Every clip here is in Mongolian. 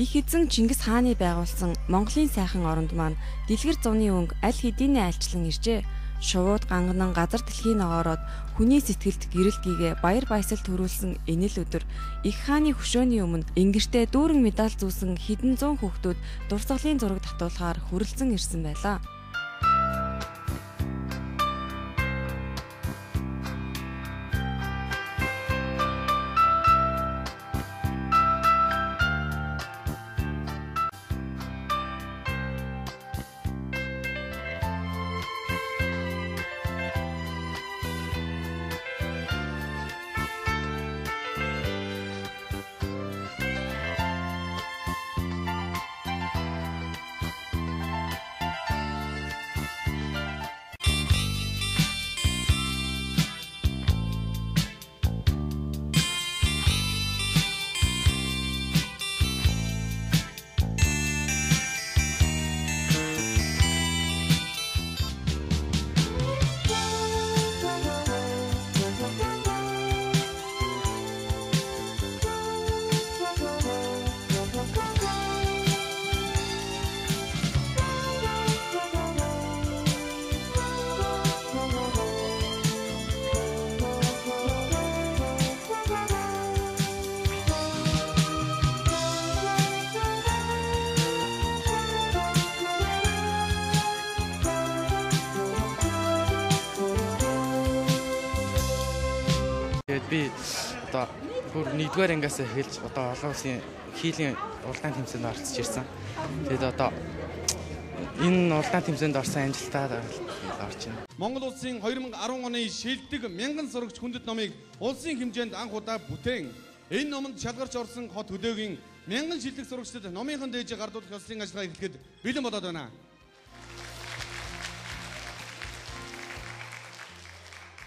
Их эзэн Чингис хааны байгуулсан Монголын сайхан оронд маань дэлгэр зуны өнгө аль хэдийнэ альчлан иржээ. Шувууд ганган газар дэлхийн ногоороод хүний сэтгэлд гэрэл гээгээ баяр баясгал төрүүлсэн энэ л өдөр их хааны хөшөөний өмнө ингэртээ дүүрэн медаль зүүсэн хэдэн зуун хүүхдүүд дурсгалын зураг татуулахаар хүрэлцэн ирсэн байлаа. Би одоо бүр нэгдүгээр ангиас эхэлж одоо олон улсын хийлийн уралдаан тэмцээнд орцож ирсэн. Тэгээд одоо энэ уралдаан тэмцээнд орсон амжилтаа орж байна. Монгол улсын 2010 оны шилдэг мянган сурагч хүндэт номыг улсын хэмжээнд анх удаа бүтээн энэ номонд шалгарч орсон хот хөдөөгийн мянган шилдэг сурагчдад номынхон дээжийг гардуулах ёслын ажиллагаа эхлэхэд бэлэн болоод байна.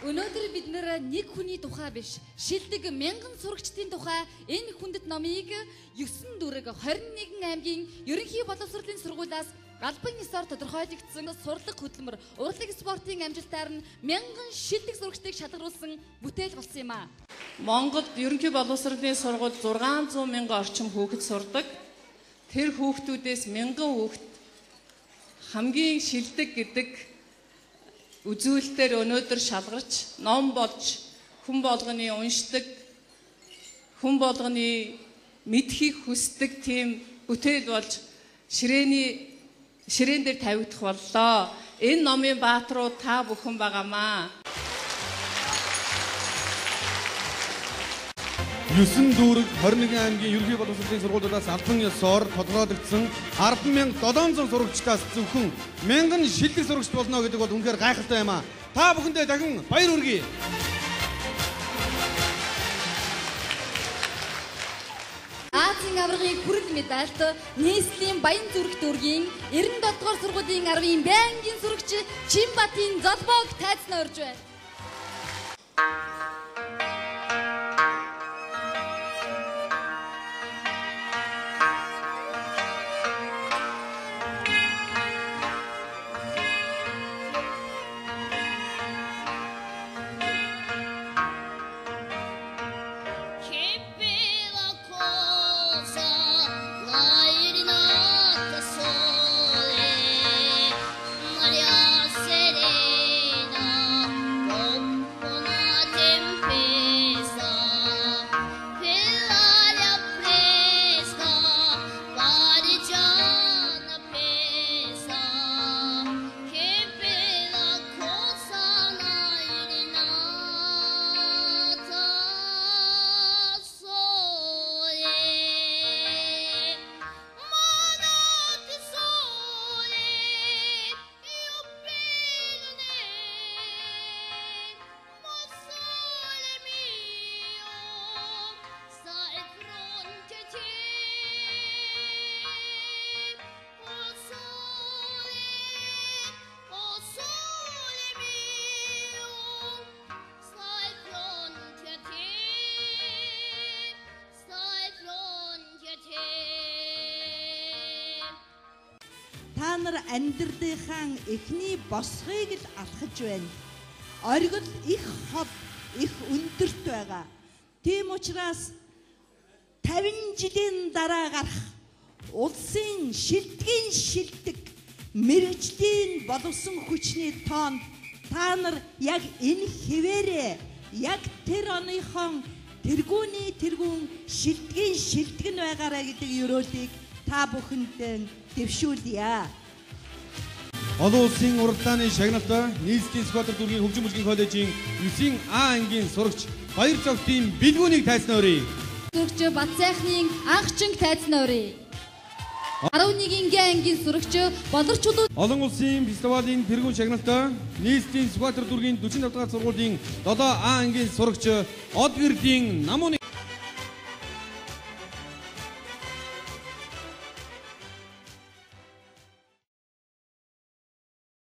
Өнөөдөр бид нэг хүний тухай биш, шилдэг мянган сурагчдын тухай энэ хүндэт номыг 9 дүрэг 21 аймгийн ерөнхий боловсролын сургуулиас галбан ёсоор тодорхойлогдсон сурлаг хөдөлмөр урлаг спортын амжилтаар нь мянган шилдэг сурагчдыг шалгаруулсан бүтээл болсон юм а. Монголд ерөнхий боловсролын сургууль 600 мянган орчим хүүхэд сурдаг. Тэр хүүхдүүдээс мянган хүүхэд хамгийн шилдэг гэдэг үзүүлэлтээр өнөөдөр шалгарч ном болж хүн болгоны уншдаг хүн болгоны мэдхийг хүсдэг тийм бүтээл болж ширээний ширээн дээр тавигдах боллоо. Энэ номын баатруу та бүхэн байгаамаа. 9 дүүрэг 21 аймгийн ерөнхий боловсролын сургуулиудаас албан ёсоор тодорхойлогдсон 10,700 сурагчдаас зөвхөн 1000 шилдэг сурагч болно гэдэг бол үнэхээр гайхалтай юм аа. Та бүхэндээ дахин баяр хүргэе. Азийн аваргын хүрэг медальт нийслэлийн Баян зүрх дүүргийн 97 дугаар сургуулийн 10-ын байнгын сурагч Чимбатын Золбог тайцсан орж байна. Та нар амьдралынхаа эхний босхийг л алхаж байна. Оргил их хол, их өндөрт байгаа. Тийм учраас 50 жилийн дараа гарах улсын шилдгийн шилдэг мэрэгжлийн боловсон хүчний тоонд та нар яг энэ хിവэрээ яг тэр оныхон тэргүүний тэргүүн шилдгийн шилдэг нь байгаарэ гэдэг ёроолыг та бүхэнд дэвшүүлье. Олон улсын уралдааны шагналт нийслэлийн скватер дүргийн хөгжим бүлгийн коллежийн 9А ангийн сурагч Баяр цогтын бэлгүүнийг тайцнаа өрье. Сурагч Бат сайхнын анхчин тайцнаа өрье. 11-ийн ангийн сурагч болорчулуу Олон улсын фестивалийн тэргүүн шагналт нийслэлийн скватер дүргийн 45 дахь сургуулийн 7А ангийн сурагч Од гэрдийн намууны